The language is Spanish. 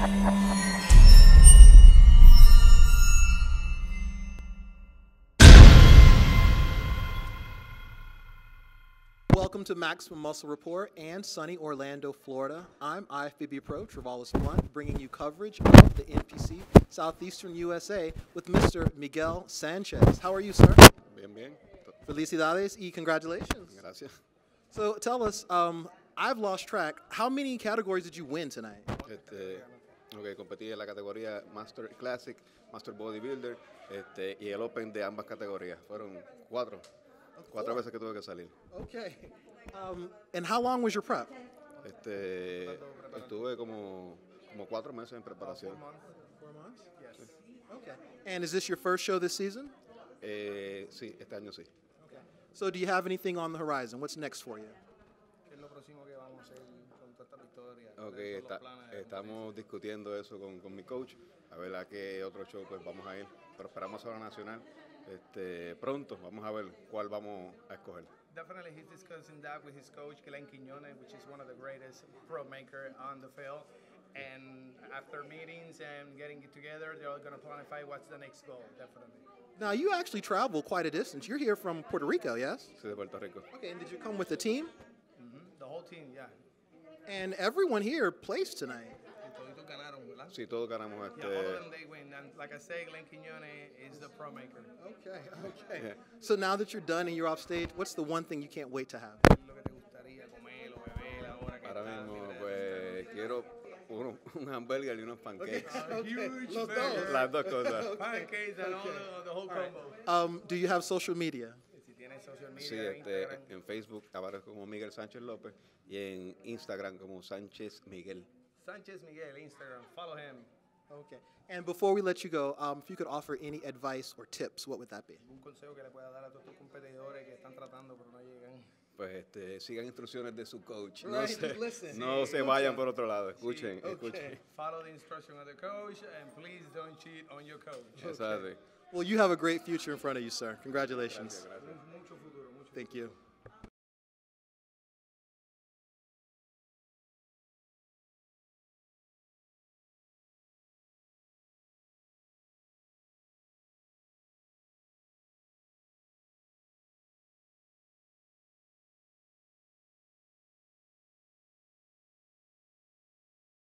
Welcome to Maximum Muscle Report and sunny Orlando, Florida. I'm IFBB Pro Travalis Blunt, bringing you coverage of the NPC Southeastern USA with Mr. Miguel Sanchez. How are you, sir? Bien, bien. Felicidades y congratulations. Gracias. So tell us, um, I've lost track. How many categories did you win tonight? Este, ok, competí en la categoría Master Classic, Master Bodybuilder este, y el Open de ambas categorías. Fueron cuatro. Cuatro veces que tuve que salir. Okay. Um, and how long was your prep? Este, estuve como, como cuatro meses en preparación. Four months? Yes. Okay. And is this your first show this season? Eh, sí, este año sí. So do you have anything on the horizon? What's next for you? ¿Qué es lo próximo que vamos a hacer con toda esta victoria? Ok, ¿Cuáles son los está- estamos discutiendo eso con, con mi coach, a ver a qué otro show pues vamos a ir. Pero esperamos ahora nacional este, pronto, vamos a ver cuál vamos a escoger. Definitely, he's discussing that with his coach, Glenn Quiñones, which is one of the greatest pro maker on the field. And after meetings and getting it together, they're going to planify what's the next goal, definitely. Now, you actually travel quite a distance. You're here from Puerto Rico, yes? Soy de Puerto Rico. Okay, and did you come with the team? The whole team, yeah. And everyone here plays tonight. Y toditos ganaron, ¿verdad? Sí, todos ganamos Yeah, all of them, they win. And like I say, Glenn Quiñones is the pro maker. Okay, okay. So now that you're done and you're off stage, what's the one thing you can't wait to have? ¿Qué es lo que te gustaría comer o beber ahora que Ahora estás mismo, pues quiero uno, un hamburger y unos pancakes. A huge Los dos. Las dos cosas. pancakes and all the, the whole combo. Um, do you have social media? Si tienes social media, Sí, este, en Facebook aparezco como Miguel Sánchez López y en Instagram como Sánchez Miguel. Sánchez Miguel, Instagram, follow him. Okay. And before we let you go, um, if you could offer any advice or tips, what would that be? Un consejo que le pueda dar a todos tus competidores que están tratando pero no llegan. Pues este, sigan instrucciones de su coach. No Right, se, listen. no Sí, se vayan por otro lado. Escuchen, Okay. escuchen. Follow the instruction of the coach and please don't cheat on your coach. Exacto. Well, you have a great future in front of you, sir. Congratulations. Gracias. Mucho Thank you.